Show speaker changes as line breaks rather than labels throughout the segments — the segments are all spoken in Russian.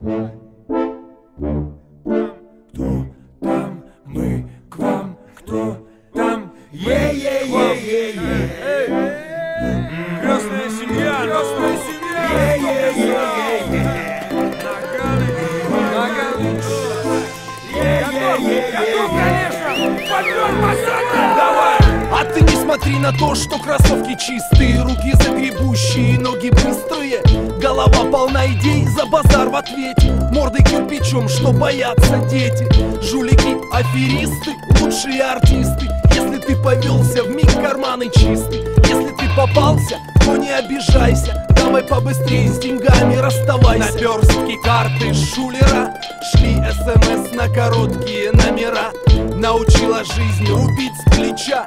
Кто там? Мы к вам. Кто там? Е-е-е-е-е.
Крестная семья, крестная семья. Наганы, наганы. Готов, конечно. Пойдем, пацаны. Давай.
Смотри на то, что кроссовки чистые Руки загребущие, ноги быстрые Голова полна идей, за базар в ответе. Мордой кирпичом, что боятся дети. Жулики, аферисты, лучшие артисты. Если ты повелся, в миг карманы чисты Если ты попался, то не обижайся. Давай побыстрее с деньгами расставайся. Наперстки карты шулера Шли смс на короткие номера. Научила жизнь рубить с плеча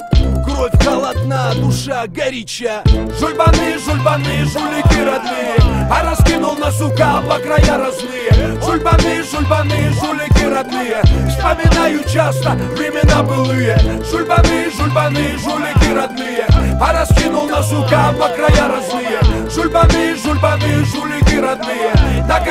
Кровь холодна, душа горяча.
Жульбаны, жульбаны, жулики родные. А раскинул на сука по края разные. Жульбаны, жульбаны, жулики родные. Вспоминаю часто времена былые. Жульбаны, жульбаны, жулики родные. А раскинул на сука по края разные. Жульбаны, жульбаны, жулики родные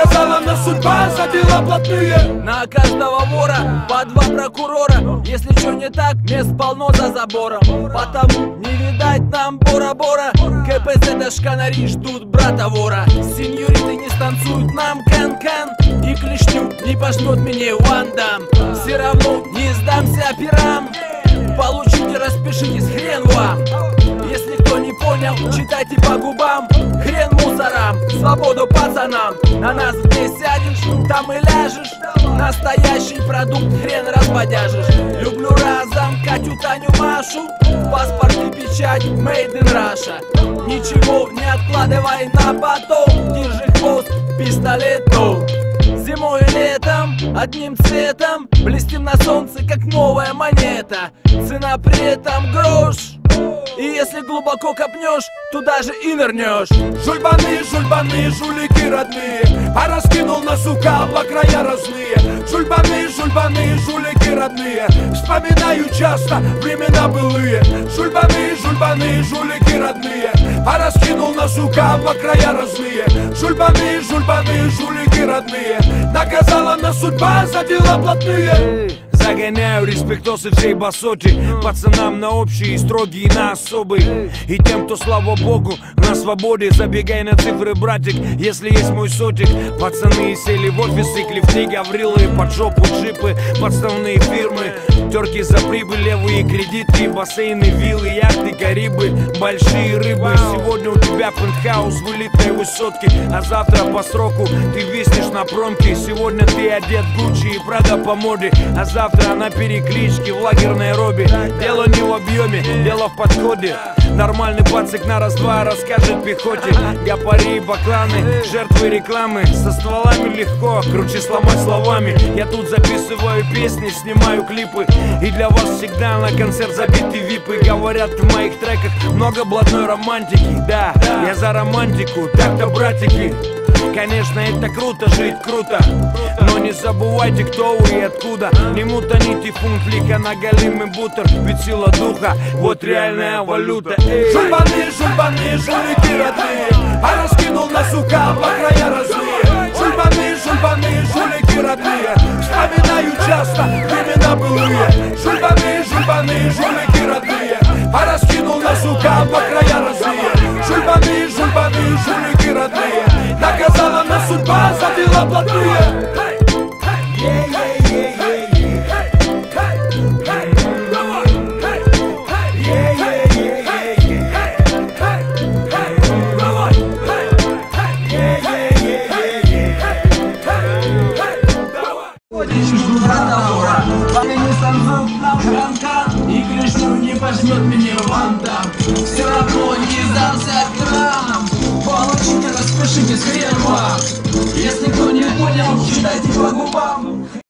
Наказала нас судьба за дела плотные
На каждого вора по два прокурора. Если что не так, мест полно за забором. Потому не видать нам бора-бора. КПЗ дошканари ждут брата вора. Сеньориты не станцуют нам кэн-кэн И клешню не пожмет мне вандам Все равно не сдамся операм Получите, распишитесь, хрен вам если кто не понял, читайте по губам. Хрен мусорам, свободу пацанам. На нас где сядешь, там и ляжешь. Настоящий продукт хрен разбодяжишь Люблю разом Катю, Таню, Машу. Паспорт и печать Made in Russia. Ничего не откладывай на потом. Держи хвост пистолетом. Зимой и летом, одним цветом. Блестим на солнце, как новая монета. Цена при этом грош если глубоко копнешь, туда же и нырнешь.
Жульбаны, жульбаны, жулики родные А раскинул на сука по края разные. Жульбаны, жульбаны, жулики родные Вспоминаю часто времена былые. Жульбаны, жульбаны, жулики родные А раскинул на сука по края разные. Жульбаны, жульбаны, жулики родные Наказала нас судьба за дела плотные
Загоняю респектосы всей басоти Пацанам на общие, строгие на особые И тем, кто, слава богу, на свободе. Забегай на цифры, братик, если есть мой сотик. Пацаны сели в офисы, клифты, гаврилы Под жопу джипы, подставные фирмы Терки за прибыль, левые кредиты Бассейны, виллы, яхты, карибы. Большие рыбы. Сегодня у тебя пентхаус в элитной высотке А завтра по сроку ты виснешь на промке. Сегодня ты одет Гуччи и Прада по моде. А завтра на перекличке в лагерной робе. Дело не в объеме, дело в подходе. Нормальный пацик на раз-два расскажет пехоте. Гапари бакланы, жертвы рекламы. Со стволами легко, круче сломать словами. Я тут записываю песни, снимаю клипы. И для вас всегда на концерт забиты випы. Говорят в моих треках много блатной романтики. Да, я за романтику, так-то братики. Конечно, это круто, жить круто. Но не забывайте, кто вы и откуда. Не мутаните фунт лиха на голимый бутер. Ведь сила духа, вот реальная валюта. Эй!
Жульбаны, жулики родные. А раскинул на сука по края разные. Жульбаны, жульбаны, жулики родные. Вспоминаю часто времена былые. Жульбаны, жульбаны, жулики родные. А раскинул на сука по края разные. Жульбаны, жульбаны, жулики родные. Наказала нас судьба за дела
Не сдался крам Получите, распишитесь хрен вам Если кто не понял, читайте по губам.